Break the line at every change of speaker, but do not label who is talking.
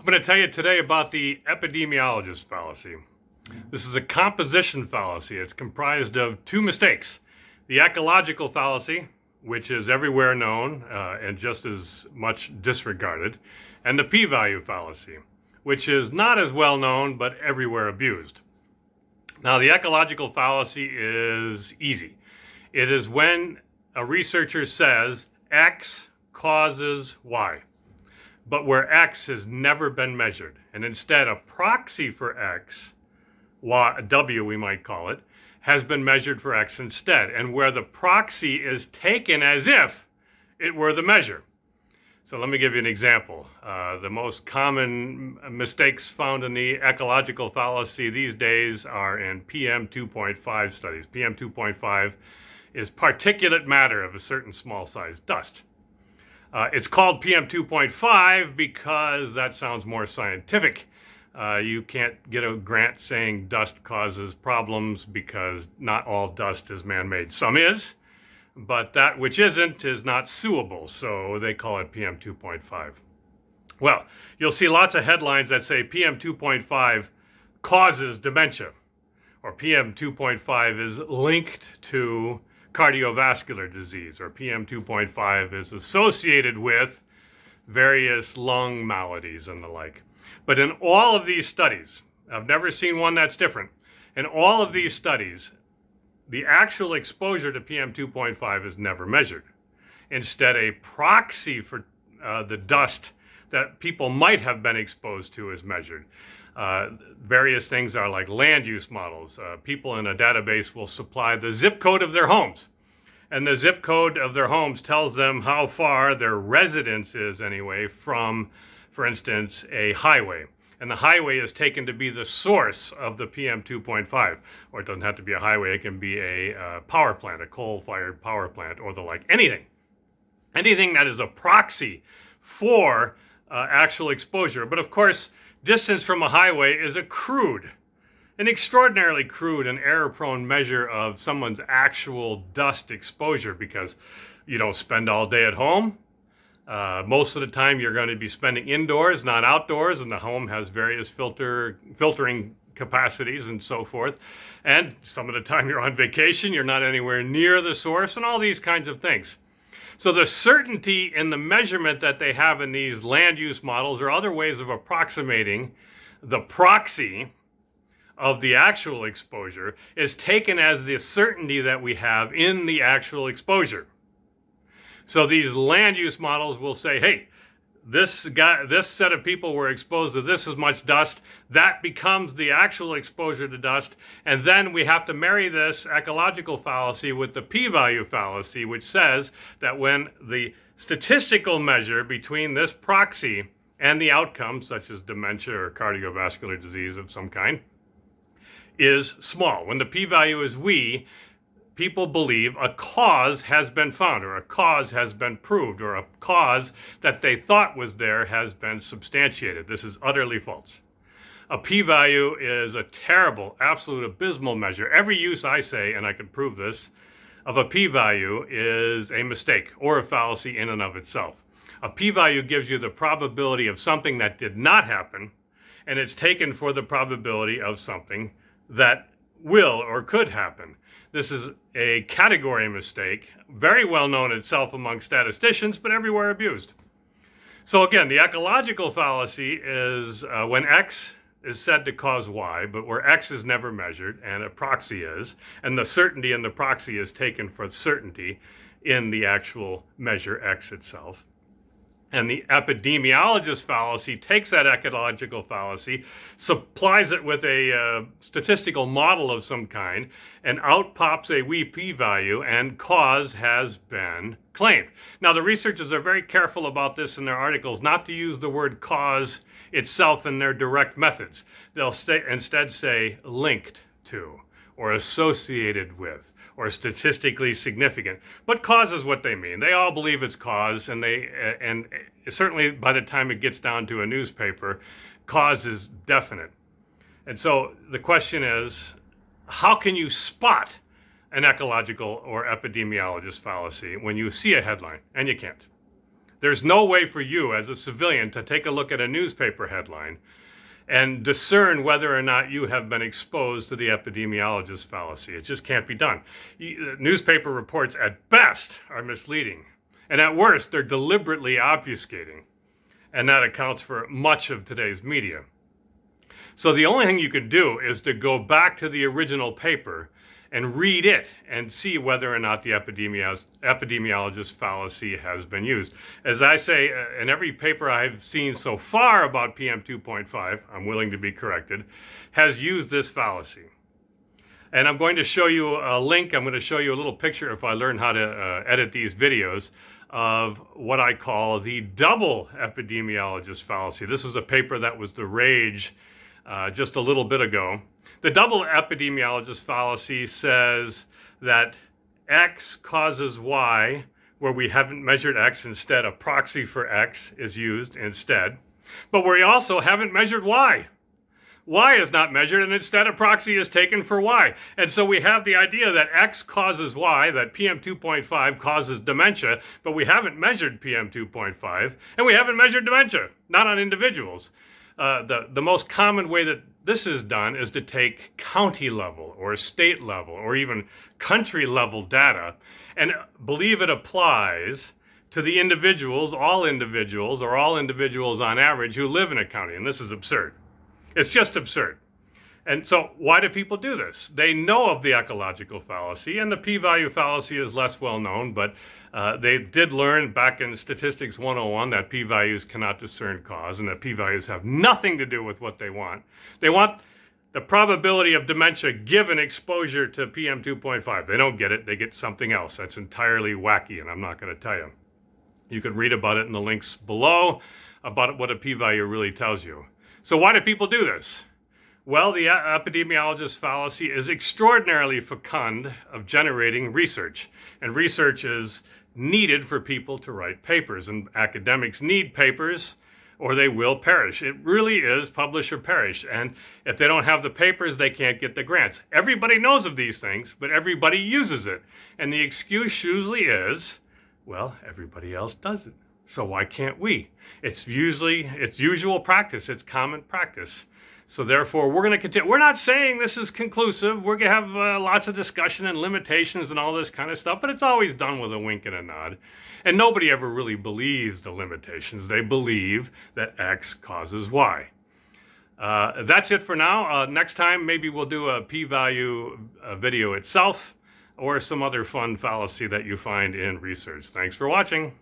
I'm going to tell you today about the epidemiologist fallacy. This is a composition fallacy. It's comprised of two mistakes. The ecological fallacy, which is everywhere known uh, and just as much disregarded, and the p-value fallacy, which is not as well known but everywhere abused. Now, the ecological fallacy is easy. It is when a researcher says X causes Y but where x has never been measured. And instead, a proxy for x, w we might call it, has been measured for x instead, and where the proxy is taken as if it were the measure. So let me give you an example. Uh, the most common mistakes found in the ecological fallacy these days are in PM 2.5 studies. PM 2.5 is particulate matter of a certain small size dust. Uh, it's called PM 2.5 because that sounds more scientific. Uh, you can't get a grant saying dust causes problems because not all dust is man-made. Some is, but that which isn't is not suable, so they call it PM 2.5. Well, you'll see lots of headlines that say PM 2.5 causes dementia, or PM 2.5 is linked to cardiovascular disease, or PM2.5, is associated with various lung maladies and the like. But in all of these studies, I've never seen one that's different. In all of these studies, the actual exposure to PM2.5 is never measured. Instead, a proxy for uh, the dust that people might have been exposed to is measured. Uh, various things are like land use models. Uh, people in a database will supply the zip code of their homes. And the zip code of their homes tells them how far their residence is, anyway, from, for instance, a highway. And the highway is taken to be the source of the PM 2.5. Or it doesn't have to be a highway, it can be a uh, power plant, a coal fired power plant, or the like. Anything. Anything that is a proxy for uh, actual exposure. But of course, distance from a highway is a crude, an extraordinarily crude and error-prone measure of someone's actual dust exposure because you don't spend all day at home. Uh, most of the time you're going to be spending indoors, not outdoors, and the home has various filter filtering capacities and so forth. And some of the time you're on vacation, you're not anywhere near the source, and all these kinds of things. So the certainty in the measurement that they have in these land use models or other ways of approximating the proxy of the actual exposure is taken as the certainty that we have in the actual exposure. So these land use models will say, hey, this guy, this set of people were exposed to this as much dust. That becomes the actual exposure to dust. And then wee have to marry this ecological fallacy with the p-value fallacy, which says that when the statistical measure between this proxy and the outcome, such as dementia or cardiovascular disease of some kind, is small. When the p-value is we, people believe a cause has been found or a cause has been proved or a cause that they thought was there has been substantiated. This is utterly false. A p-value is a terrible, absolute abysmal measure. Every use I say, and I can prove this, of a p-value is a mistake or a fallacy in and of itself. A p-value gives you the probability of something that did not happen, and it's taken for the probability of something that will or could happen. This is a category mistake, very well known itself among statisticians, but everywhere abused. So again, the ecological fallacy is uh, when X is said to cause Y, but where X is never measured and a proxy is, and the certainty in the proxy is taken for certainty in the actual measure X itself. And the epidemiologist fallacy takes that ecological fallacy, supplies it with a uh, statistical model of some kind, and out pops a wee p-value, and cause has been claimed. Now, the researchers are very careful about this in their articles, not to use the word cause itself in their direct methods. They'll instead say linked to, or associated with, or statistically significant. But cause is what they mean. They all believe it's cause, and they and certainly by the time it gets down to a newspaper, cause is definite. And so the question is, how can you spot an ecological or epidemiologist fallacy when you see a headline? And you can't. There's no way for you as a civilian to take a look at a newspaper headline and discern whether or not you have been exposed to the epidemiologist fallacy. It just can't be done. Uh, newspaper reports at best are misleading, and at worst, they're deliberately obfuscating. And that accounts for much of today's media. So the only thing you can do is to go back to the original paper and read it and see whether or not the epidemiologist fallacy has been used. As I say, uh, in every paper I've seen so far about PM 2.5, I'm willing to be corrected, has used this fallacy. And I'm going to show you a link, I'm going to show you a little picture if I learn how to uh, edit these videos of what I call the double epidemiologist fallacy. This was a paper that was the rage uh, just a little bit ago. The double epidemiologist fallacy says that X causes Y, where we haven't measured X, instead a proxy for X is used instead. But we also haven't measured Y. Y is not measured, and instead a proxy is taken for Y. And so we have the idea that X causes Y, that PM2.5 causes dementia, but we haven't measured PM2.5, and we haven't measured dementia, not on individuals. Uh, the, the most common way that this is done is to take county level or state level or even country level data and believe it applies to the individuals, all individuals, or all individuals on average who live in a county. And this is absurd. It's just absurd. And so, why do people do this? They know of the ecological fallacy, and the p value fallacy is less well known, but uh, they did learn back in Statistics 101 that p values cannot discern cause and that p values have nothing to do with what they want. They want the probability of dementia given exposure to PM 2.5. They don't get it, they get something else. That's entirely wacky, and I'm not going to tell you. You can read about it in the links below about what a p value really tells you. So, why do people do this? Well, the epidemiologist fallacy is extraordinarily fecund of generating research. And research is needed for people to write papers. And academics need papers or they will perish. It really is publish or perish. And if they don't have the papers, they can't get the grants. Everybody knows of these things, but everybody uses it. And the excuse usually is, well, everybody else does it. So why can't we? It's usually, it's usual practice. It's common practice. So therefore, we're going to continue. We're not saying this is conclusive. We're going to have uh, lots of discussion and limitations and all this kind of stuff, but it's always done with a wink and a nod. And nobody ever really believes the limitations. They believe that X causes Y. Uh, that's it for now. Uh, next time, maybe we'll do a p-value uh, video itself or some other fun fallacy that you find in research. Thanks for watching.